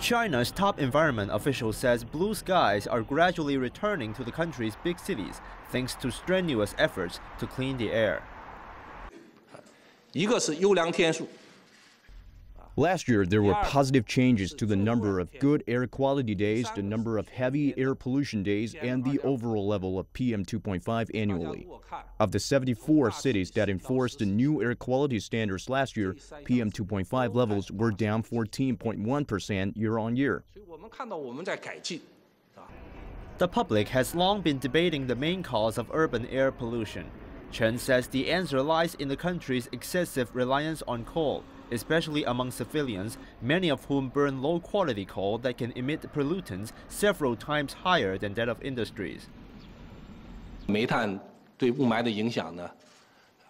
China's top environment official says blue skies are gradually returning to the country's big cities thanks to strenuous efforts to clean the air. 一个是优良天数， Last year, there were positive changes to the number of good air quality days, the number of heavy air pollution days, and the overall level of PM2.5 annually. Of the 74 cities that enforced the new air quality standards last year, PM2.5 levels were down 14.1% year on year. The public has long been debating the main cause of urban air pollution. Chen says the answer lies in the country's excessive reliance on coal especially among civilians, many of whom burn low quality coal that can emit pollutants several times higher than that of industries. 煤炭对雾霾的影响呢，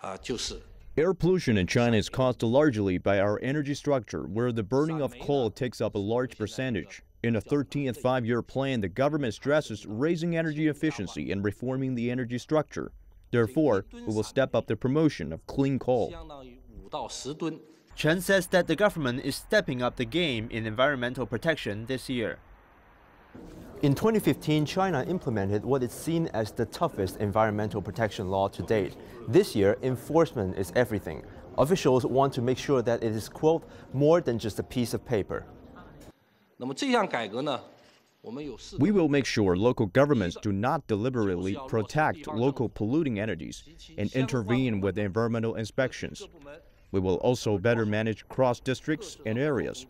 啊，就是 Air pollution in China is caused largely by our energy structure, where the burning of coal takes up a large percentage. In the 13th five year plan, the government stresses raising energy efficiency and reforming the energy structure. Therefore, we will step up the promotion of clean coal. Chen says that the government is stepping up the game in environmental protection this year. In 2015, China implemented what is seen as the toughest environmental protection law to date. This year, enforcement is everything. Officials want to make sure that it is, quote, more than just a piece of paper. We will make sure local governments do not deliberately protect local polluting entities and intervene with environmental inspections. We will also better manage cross districts and areas.